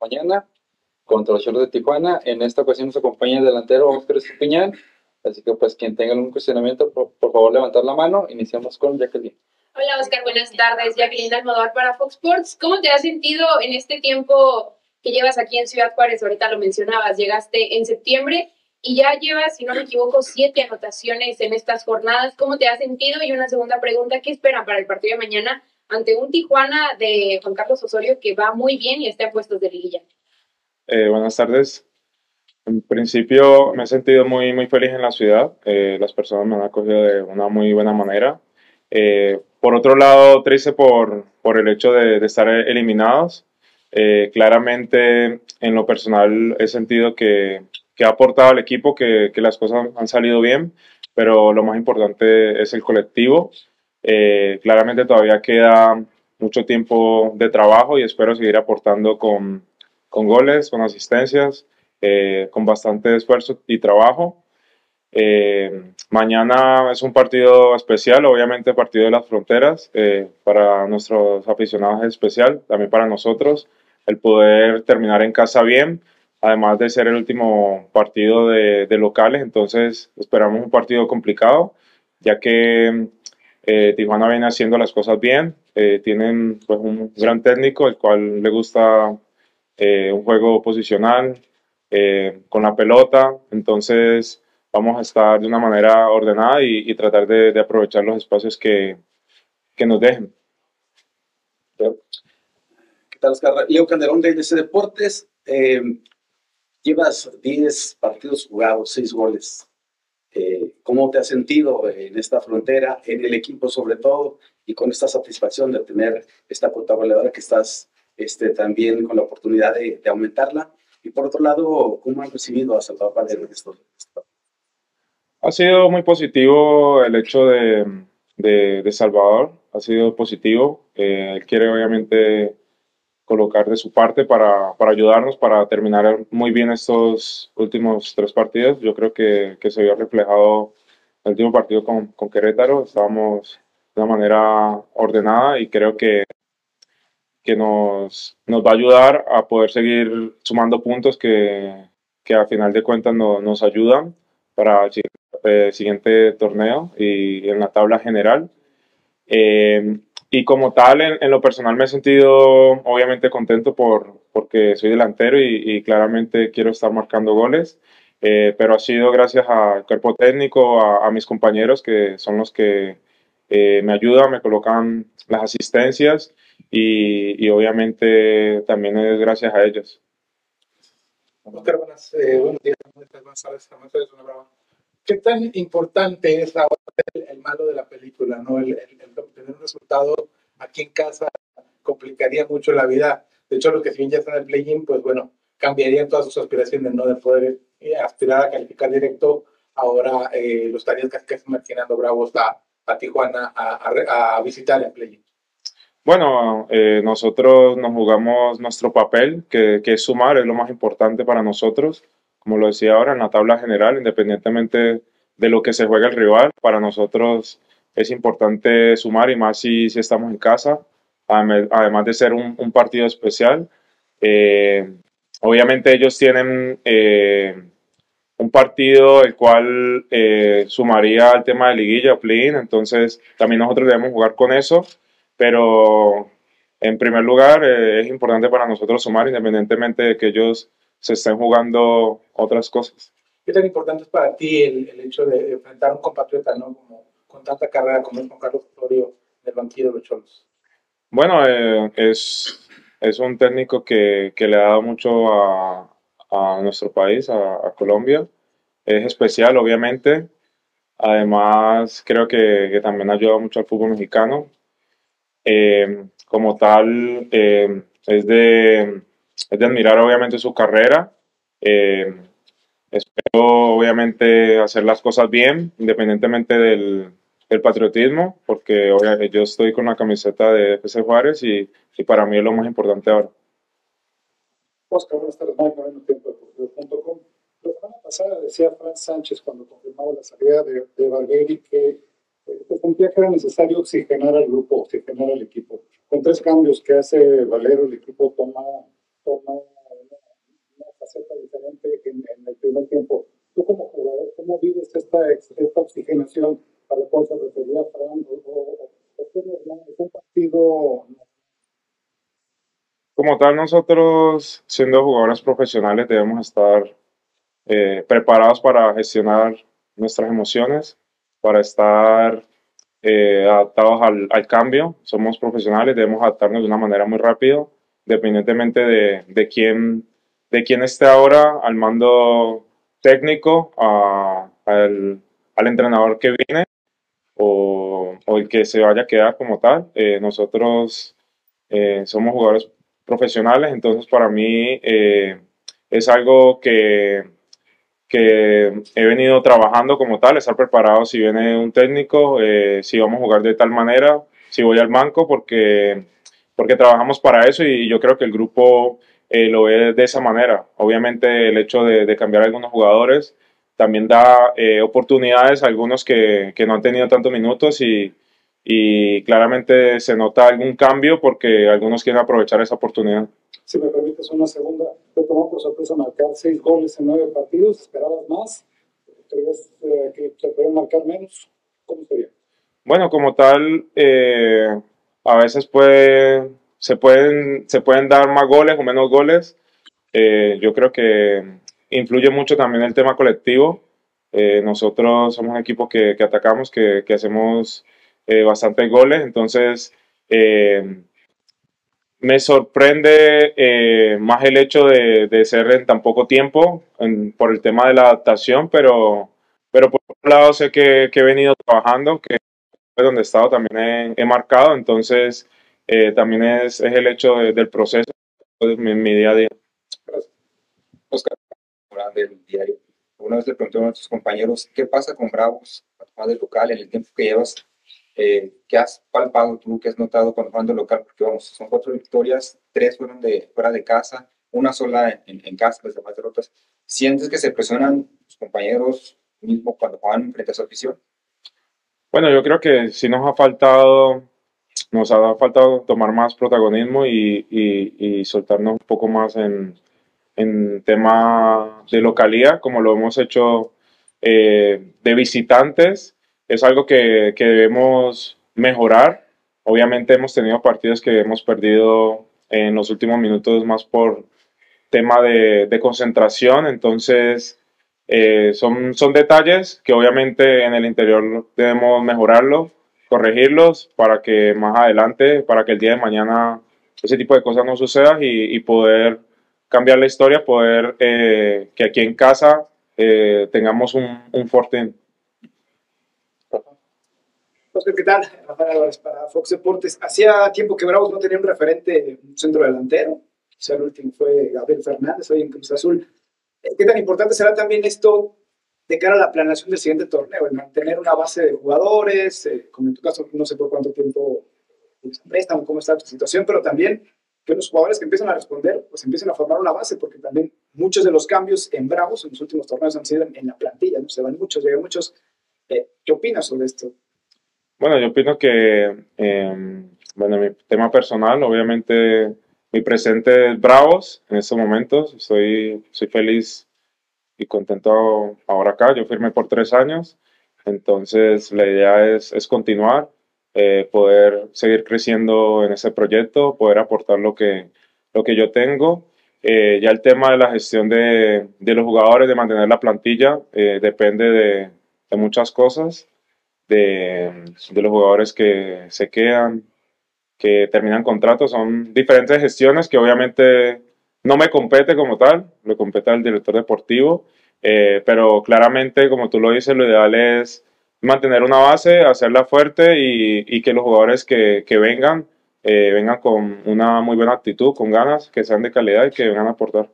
mañana contra los Cholos de Tijuana. En esta ocasión nos acompaña el delantero Oscar Estupiñán. Así que, pues, quien tenga algún cuestionamiento, por, favor, levantar la mano. Iniciamos con Jacqueline. Hola, Oscar. Buenas tardes. Jacqueline Almodóvar para Fox Sports. ¿Cómo te has sentido en este tiempo que llevas aquí en Ciudad Juárez? Ahorita lo mencionabas. Llegaste en septiembre y ya llevas, si no me equivoco, siete anotaciones en estas jornadas. ¿Cómo te has sentido? Y una segunda pregunta, ¿qué esperan para el partido de mañana ante un Tijuana de Juan Carlos Osorio que va muy bien y está en puestos de liguilla? Eh, buenas tardes. En principio me he sentido muy, muy feliz en la ciudad. Eh, las personas me han acogido de una muy buena manera. Eh, por otro lado, triste por, por el hecho de, estar eliminados. claramente, en lo personal, he sentido que, que ha aportado al equipo, que, que, las cosas han salido bien, pero lo más importante es el colectivo. Claramente todavía queda mucho tiempo de trabajo y espero seguir aportando con, con goles, con asistencias, eh, con bastante esfuerzo y trabajo. Eh, mañana es un partido especial, obviamente partido de las fronteras, eh, para nuestros aficionados es especial, también para nosotros, el poder terminar en casa bien, además de ser el último partido de, de locales, entonces esperamos un partido complicado, ya que Tijuana viene haciendo las cosas bien, tienen pues, un gran técnico, el cual le gusta eh, un juego posicional eh, con la pelota, entonces vamos a estar de una manera ordenada y, tratar de, aprovechar los espacios que, que nos dejen. ¿Qué tal, Oscar? Leo Canderón de IDC Deportes. Eh, llevas 10 partidos jugados, 6 goles. ¿Cómo te has sentido en esta frontera, en el equipo sobre todo, y con esta satisfacción de tener esta cuota goleadora que estás este, también con la oportunidad de, aumentarla. Y por otro lado, ¿cómo han recibido a Salvador Valero en esto? Ha sido muy positivo el hecho de, de, Salvador, ha sido positivo. Eh, él quiere obviamente colocar de su parte para, para, ayudarnos, para terminar muy bien estos últimos tres partidos. Yo creo que, que se vio reflejado el último partido con, con Querétaro. Estábamos de una manera ordenada y creo que que nos, nos va a ayudar a poder seguir sumando puntos que, que a final de cuentas nos ayudan para el eh, siguiente torneo y en la tabla general. Eh, y como tal, en, lo personal me he sentido obviamente contento por, porque soy delantero y, claramente quiero estar marcando goles, eh, pero ha sido gracias al cuerpo técnico, a, a mis compañeros que son los que me ayudan, me colocan las asistencias y, y obviamente también es gracias a ellos. Oscar, buenas, eh, buenos días, buenas tardes, ¿Qué tan importante es ahora el, el, malo de la película, ¿no? El, el, obtener un resultado aquí en casa complicaría mucho la vida. De hecho, los que si bien ya están en el play-in, pues bueno, cambiarían todas sus aspiraciones, ¿no? De poder eh, aspirar a calificar directo. Ahora eh, lo estarían casi, casi marginando Bravos a, a Tijuana a visitar el play-in. Bueno, eh, nosotros nos jugamos nuestro papel, que, que, es sumar, es lo más importante para nosotros. Como lo decía ahora, en la tabla general, independientemente de lo que se juega el rival, para nosotros es importante sumar y más si, si estamos en casa, además de ser un, un partido especial. Eh, obviamente ellos tienen eh, un partido el cual sumaría al tema de liguilla o play entonces también nosotros debemos jugar con eso pero en primer lugar eh, es importante para nosotros sumar independientemente de que ellos se estén jugando otras cosas. ¿Qué tan importante es para ti el, hecho de enfrentar a un compatriota ¿no? Como, con tanta carrera como es Juan Carlos Florio del banquillo de los Cholos? Bueno, eh, es, es un técnico que, que, le ha dado mucho a, a nuestro país, a, a, Colombia. Es especial, obviamente. Además, creo que, que también ha ayudado mucho al fútbol mexicano. Eh, como tal, eh, es, de, es, de, admirar obviamente su carrera. Eh, espero obviamente hacer las cosas bien, independientemente del, del patriotismo, porque obviamente, yo estoy con la camiseta de FC Juárez y, y, para mí es lo más importante ahora. Oscar, buenas tardes, Mike, tiempo de La semana pasada decía Franz Sánchez cuando confirmaba la salida de, de Barbieri que pues sentía que era necesario oxigenar al grupo, oxigenar al equipo. Con tres cambios que hace Valero, el equipo toma, toma faceta diferente en, el primer tiempo. Tú como jugador, ¿cómo vives esta, esta oxigenación la cual se refería Fran? ¿O, es un partido como tal, nosotros, siendo jugadores profesionales, debemos estar eh, preparados para gestionar nuestras emociones, para estar eh, adaptados al, al, cambio. Somos profesionales, debemos adaptarnos de una manera muy rápida, dependientemente de, de, quién, de quién esté ahora al mando técnico, a, al, al, entrenador que viene o, el que se vaya a quedar como tal. Eh, nosotros somos jugadores profesionales, entonces para mí es algo que que he venido trabajando como tal, estar preparado si viene un técnico, eh, si vamos a jugar de tal manera, si voy al banco, porque, porque trabajamos para eso y yo creo que el grupo eh, lo ve de esa manera. Obviamente el hecho de, cambiar algunos jugadores también da eh, oportunidades a algunos que, que, no han tenido tantos minutos y, y claramente se nota algún cambio porque algunos quieren aprovechar esa oportunidad si me permites una segunda, te tomó por sorpresa marcar seis goles en nueve partidos, ¿esperabas más? ¿Creías eh, que se podían marcar menos? ¿Cómo sería? Bueno, como tal, eh, a veces puede, se, pueden, se pueden dar más goles o menos goles. Eh, yo creo que influye mucho también el tema colectivo. nosotros somos un equipo que, que atacamos, que, que hacemos bastantes goles, entonces me sorprende eh, más el hecho de, de, ser en tan poco tiempo por el tema de la adaptación, pero, pero por otro lado sé que, que he venido trabajando, que es donde he estado también he, marcado, entonces eh, también es, es, el hecho del proceso de mi, mi, día a día. Gracias. Del diario. Una vez le pregunté a nuestros compañeros, ¿qué pasa con Bravos, del local, en el tiempo que llevas eh, ¿Qué has palpado tú, qué has notado cuando jugando local? Porque vamos, son cuatro victorias, tres fueron de fuera de casa, una sola en, en casa, las demás derrotas. ¿Sientes que se presionan los compañeros mismo cuando juegan frente a su afición? Bueno, yo creo que sí nos ha faltado, nos ha faltado tomar más protagonismo y, y, y soltarnos un poco más en, en tema de localidad, como lo hemos hecho eh, de visitantes es algo que, que, debemos mejorar. Obviamente hemos tenido partidos que hemos perdido en los últimos minutos más por tema de, de concentración, entonces eh, son, son detalles que obviamente en el interior debemos mejorarlo, corregirlos para que más adelante, para que el día de mañana ese tipo de cosas no sucedan y, y poder cambiar la historia, poder eh, que aquí en casa eh, tengamos un, un fuerte ¿qué tal? Rafael Álvarez para Fox Deportes. Hacía tiempo que Bravos no tenía un referente, un centro delantero. Quizá el último fue Gabriel Fernández, hoy en Cruz Azul. Eh, ¿Qué tan importante será también esto de cara a la planeación del siguiente torneo? El mantener una base de jugadores, eh, como en tu caso, no sé por cuánto tiempo prestan, cómo está tu situación, pero también que los jugadores que empiezan a responder, pues empiecen a formar una base, porque también muchos de los cambios en Bravos en los últimos torneos han sido en, la plantilla, ¿no? Se van muchos, llegan muchos. Eh, ¿Qué opinas sobre esto? Bueno, yo opino que, eh, bueno, mi tema personal, obviamente mi presente es Bravos en estos momentos. Soy, soy feliz y contento ahora acá. Yo firmé por tres años, entonces la idea es, es continuar, eh, poder seguir creciendo en ese proyecto, poder aportar lo que, lo que yo tengo. Eh, ya el tema de la gestión de, de, los jugadores, de mantener la plantilla, eh, depende de, de muchas cosas de, de los jugadores que se quedan, que terminan contratos. Son diferentes gestiones que obviamente no me compete como tal, le compete al director deportivo, eh, pero claramente, como tú lo dices, lo ideal es mantener una base, hacerla fuerte y, que los jugadores que, que vengan eh, vengan con una muy buena actitud, con ganas, que sean de calidad y que vengan a aportar.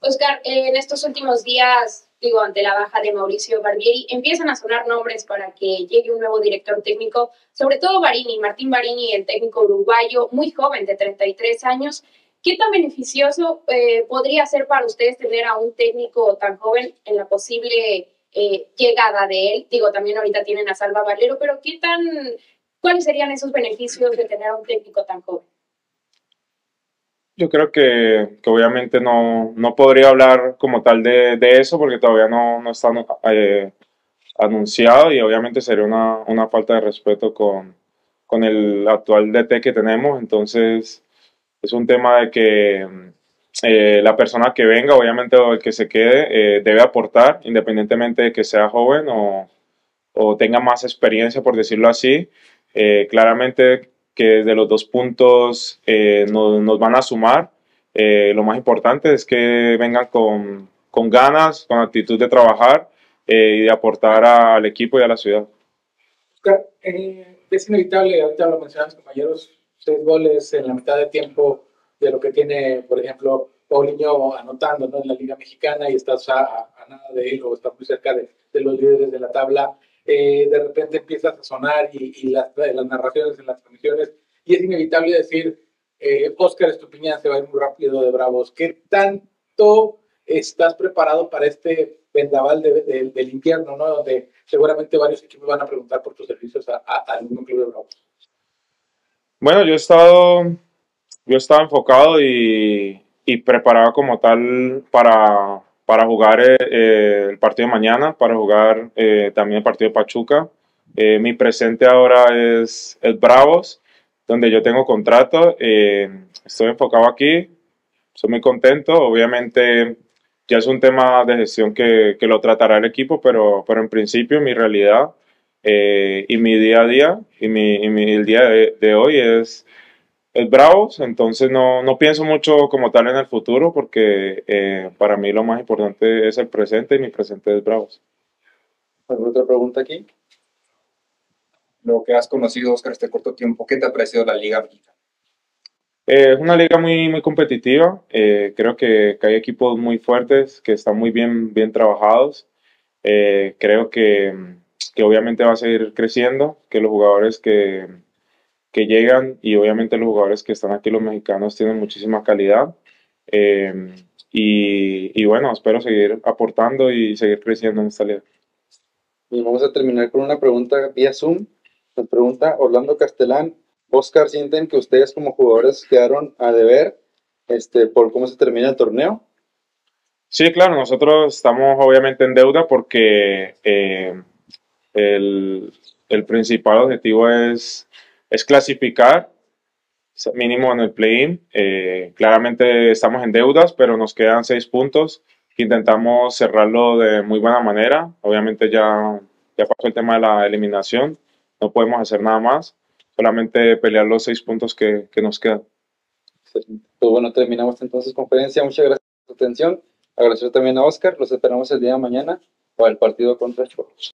Oscar, en estos últimos días digo, ante la baja de Mauricio Barbieri, empiezan a sonar nombres para que llegue un nuevo director técnico, sobre todo Barini, Martín Barini, el técnico uruguayo, muy joven, de 33 años. ¿Qué tan beneficioso eh, podría ser para ustedes tener a un técnico tan joven en la posible eh, llegada de él? Digo, también ahorita tienen a Salva Valero, pero ¿qué tan, ¿cuáles serían esos beneficios de tener a un técnico tan joven? Yo creo que, que obviamente no, no podría hablar como tal de, de eso porque todavía no, no está eh, anunciado y obviamente sería una, una falta de respeto con, con el actual DT que tenemos. Entonces es un tema de que eh, la persona que venga, obviamente, o el que se quede, eh, debe aportar, independientemente de que sea joven o, o tenga más experiencia, por decirlo así. Eh, claramente que desde los dos puntos nos, nos, van a sumar. lo más importante es que vengan con, con ganas, con actitud de trabajar y de aportar al equipo y a la ciudad. Es inevitable, ahorita lo mencionan compañeros, seis goles en la mitad de tiempo de lo que tiene, por ejemplo, Paulinho anotando ¿no? en la Liga Mexicana y estás a, nada de él o estás muy cerca de, de los líderes de la tabla, eh, de repente empiezas a sonar y, y las, narraciones en las transmisiones y es inevitable decir, eh, Oscar Estupiñán se va a ir muy rápido de Bravos. ¿Qué tanto estás preparado para este vendaval de, de, del invierno, ¿no? donde seguramente varios equipos van a preguntar por tus servicios a algún club de Bravos? Bueno, yo he estado yo estaba enfocado y, y preparado como tal para, para jugar eh, eh, el partido de mañana, para jugar eh, también el partido de Pachuca. Mi presente ahora es, el Bravos, donde yo tengo contrato. Estoy enfocado aquí, soy muy contento. Obviamente ya es un tema de gestión que, que lo tratará el equipo, pero, pero en principio mi realidad y mi día a día y, mi, el día de, hoy es Bravos, entonces no, no, pienso mucho como tal en el futuro porque eh, para mí lo más importante es el presente y mi presente es Bravos. ¿Alguna otra pregunta aquí? Lo que has conocido, Oscar, este corto tiempo, ¿qué te ha parecido la Liga Mexicana? Eh, es una liga muy, muy competitiva, eh, creo que, que, hay equipos muy fuertes, que están muy bien, bien trabajados, eh, creo que, que obviamente va a seguir creciendo, que los jugadores que que llegan y obviamente los jugadores que están aquí, los mexicanos, tienen muchísima calidad. Eh, y, y, bueno, espero seguir aportando y seguir creciendo en esta liga. Y vamos a terminar con una pregunta vía Zoom. Nos pregunta Orlando Castelán, Oscar, ¿sienten que ustedes como jugadores quedaron a deber este, por cómo se termina el torneo? Sí, claro, nosotros estamos obviamente en deuda porque eh, el, el principal objetivo es es clasificar mínimo en el play-in. Eh, claramente estamos en deudas, pero nos quedan seis puntos. Intentamos cerrarlo de muy buena manera. Obviamente ya, ya pasó el tema de la eliminación. No podemos hacer nada más. Solamente pelear los seis puntos que, que nos quedan. Pues bueno, terminamos entonces conferencia. Muchas gracias por su atención. Agradecer también a Oscar. Los esperamos el día de mañana para el partido contra Choros.